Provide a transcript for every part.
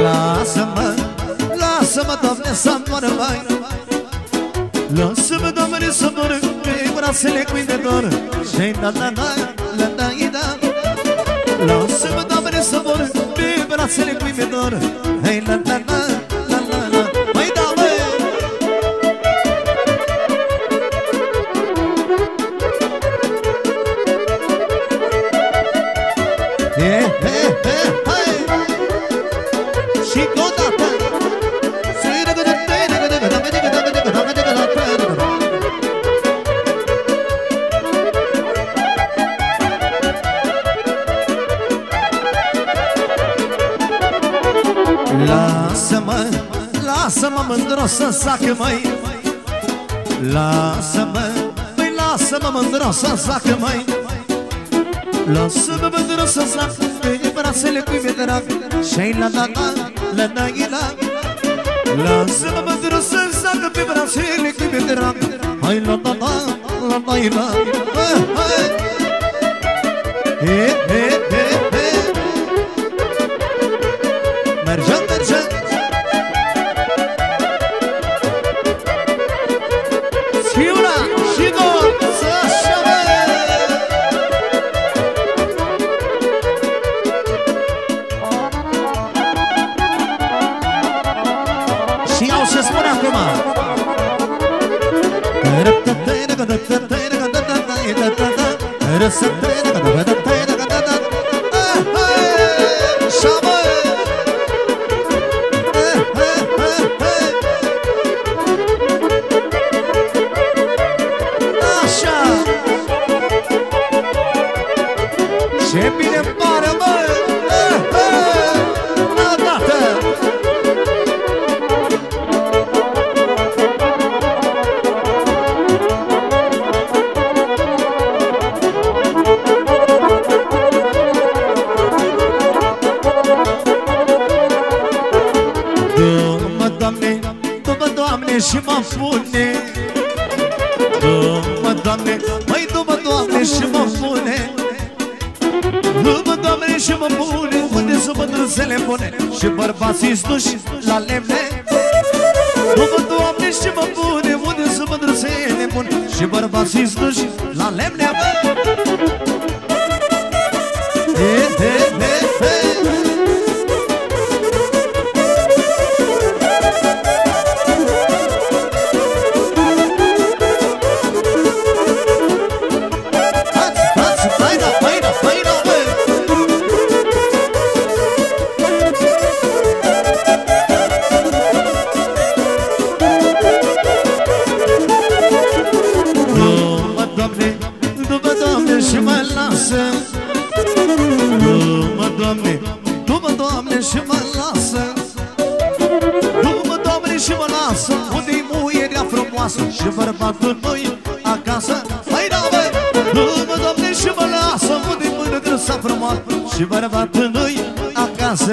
Lasă-mă, lasă-mă, Doamne, să moară mai. Lasă-mă, Doamne, să moară Pe brațele cui de dor Și da, da, da, la, da, da. Lasă-mă, Doamne, să moară Pe brațele cui de dor Hei, la, da, da, la, la, Lasă-mă, lasă-mă mândro să sacă măi. Lasă-mă, măi lasă-mă mândro să sacă măi Lasă-mă mândro să sacă Pe brațele cui mi-e drag Și-ai la la la, la la la. Lasă-mă mândro să sacă Pe brațele cui mi-e drag Hai la la la, la la la Și iau ce spune acum Așa bune Și bărbații duși la lemne. Dă-mă, Doamne, și mă pune Unde sunt mândruțele bune Și bărbații duși la lemne Și bărbatul noi acasă Hai, da, bă! Du-mă, Doamne, și mă lasă Unde-i mândruța frumoasă Și bărbatul noi acasă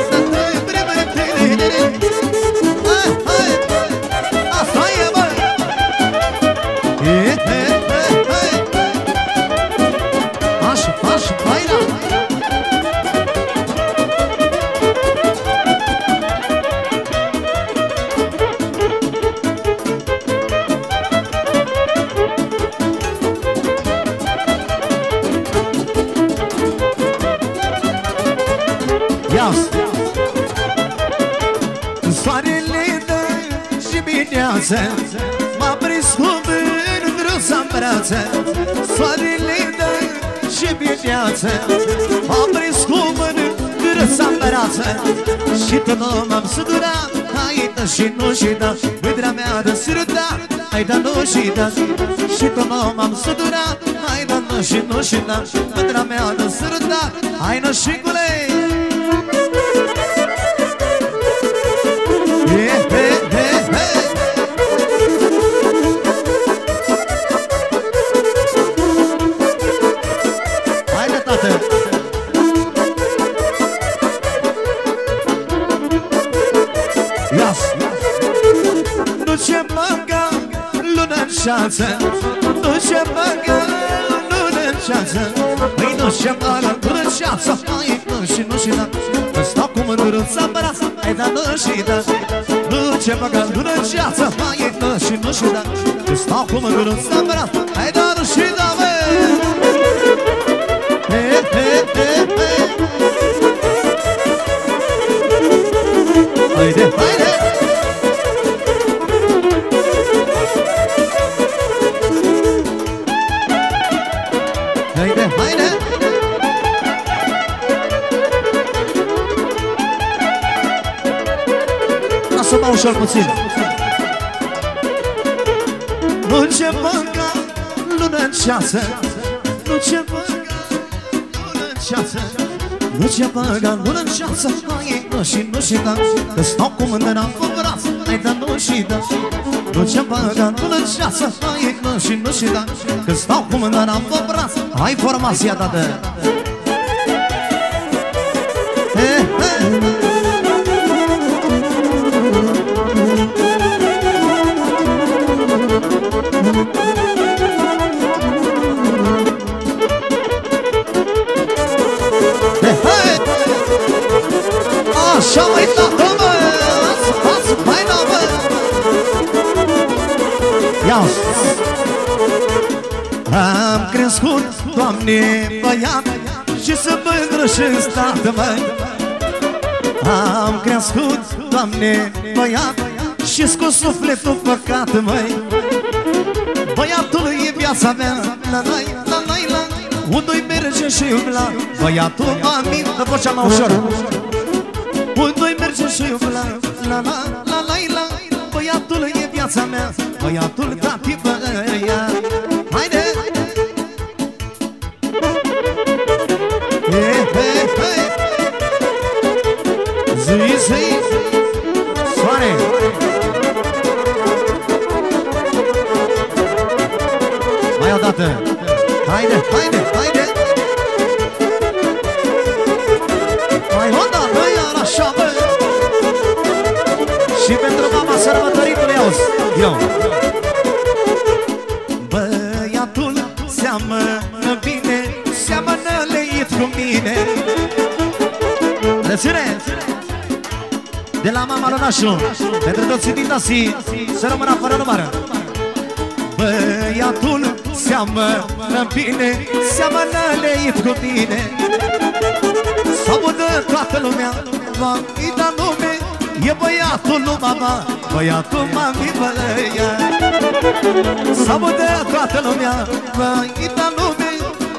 Hai, mineață M-a prins cu mândruța în brață Soarele dă și mineață M-a prins cu mândruța în brață Și tu nu m-am săturat Hai dă și nu și da. Mândrea mea de sârda Hai da nu și da. Și tu nu m-am săturat Hai da nu nă și nu și da. Mândra mea de sârda Hai nă și gulei Yeah, lună în șață Nu ce băga lună în șață Păi nu ce băga lună în șață Hai, nu și nu și da Că stau cu mândruța în braț Hai, da, nu și da Nu ce băga lună în șață Hai, nu și nu și da Că stau cu mândruța în braț Hai, da, nu și da, bă He, he, he, he Haide, haide! Haide, haide! Lasă-mă ușor puțin. Nu ce mânca lună în ceață Nu ce mânca lună în ceață Nu ce mânca lună în ceață Hai, nu și nu și da. Că stau cu mândra pe braț Hai, da, nu și da. Nu ce mânca lună în ceață Hai, nu și nu și da. Că stau cu mândra pe braț Hai formația ta de Eh, eh. Așa mai tată, mă! Ați, mai la, mă! Ia Am crescut, Doamne, băiat Și să mândră și stată, măi. Am crescut, Doamne, băiat Și-s cu sufletul păcat, măi. Băiatul e viața mea La la la la la Unde-i merge și umbla Băiatul? M-a mintă vocea mai ușor. Unde-i merge și umbla La la la la la Băiatul e viața mea. Băiatul tati băia Haide! Dată Haide, haide, haide. Mai o dată, iar așa, bă. Și pentru mama sărbătoritului auzi. Eu Băiatul seamănă bine Seamănă leit cu mine. Reține! De la mama Lonașu Pentru toți din Dasi Să rămână fără numără. Băiatul seamănă bine Seamănă leit cu mine Să audă toată lumea Va da nume E băiatul lui mama Băiatul mami băia Să audă toată lumea Va da nume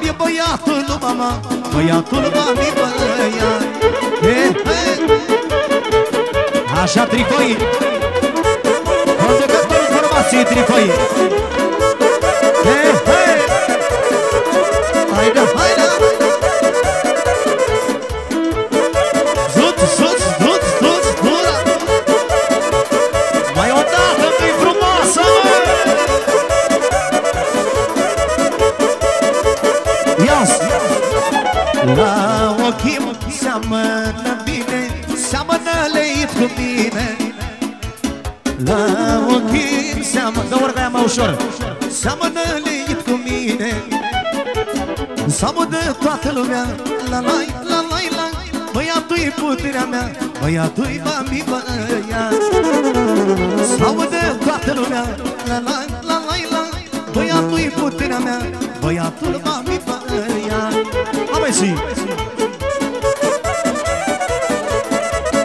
E băiatul lui mama Băiatul mami băia He, he. Așa tricoi. Conducătorul formației tricoi He, he. Haide, haide Zut, zut, zut, zut, zura Mai o dată că-i frumoasă, mă! Ias! La ochii seamănă bine La ochii seamănă Dă urca mai ușor. Seamănă leit cu mine Seamănă toată lumea. La la la la la Băiatul-i puterea mea Băiatul-i mami băiat Seamănă toată lumea. La la la la la Băiatul-i puterea mea Băiatul mami băiat Hai mai zi.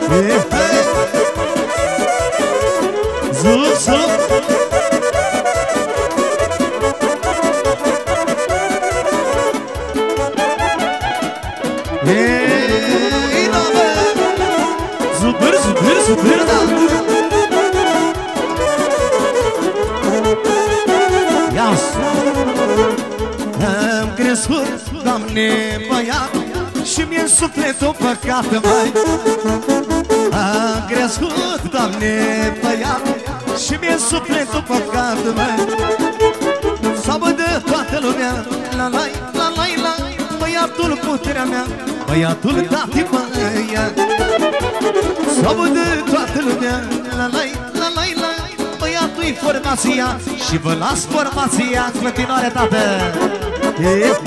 He, he. Zup, zup Ei, da, bă Zubâr, zubâr, zubâr, da Ia-ți Am crescut crescut, Doamne, băiat Și mi-e sufletul păcat, mai Am crescut, Doamne, băiat Și mi-e sufletul păcat, mai Să de toată lumea. La la la la la Băiatul puterea mea. Băiatul tati băiat Să de toată lumea. La la la la la Băiatul-i formația. Și vă las formația În continuare, tată. Eee